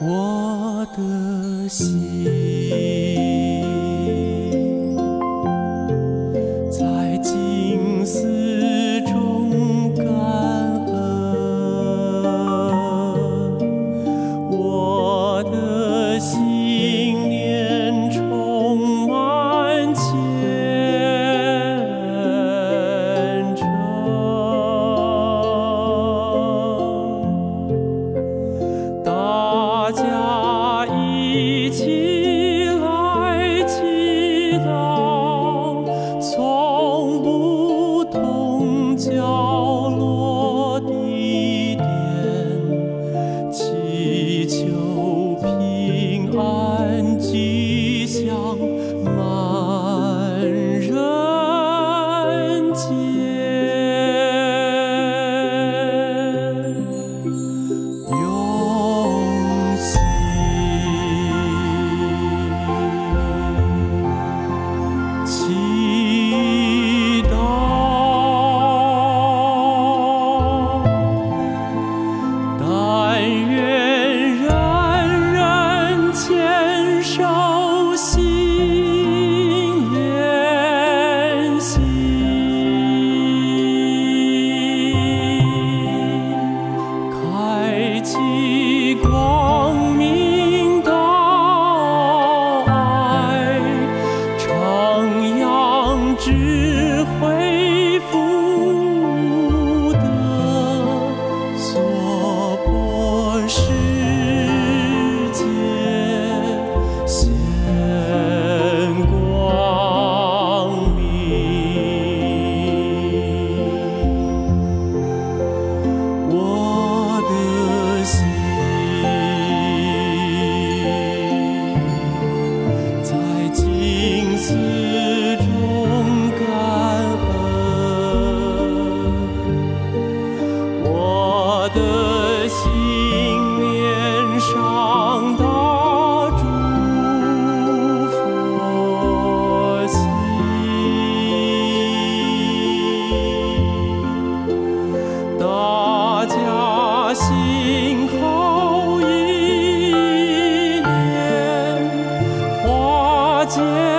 我的心。大家一起是。谢。